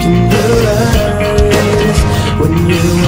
can do is when you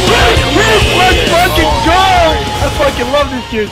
fucking love this kid.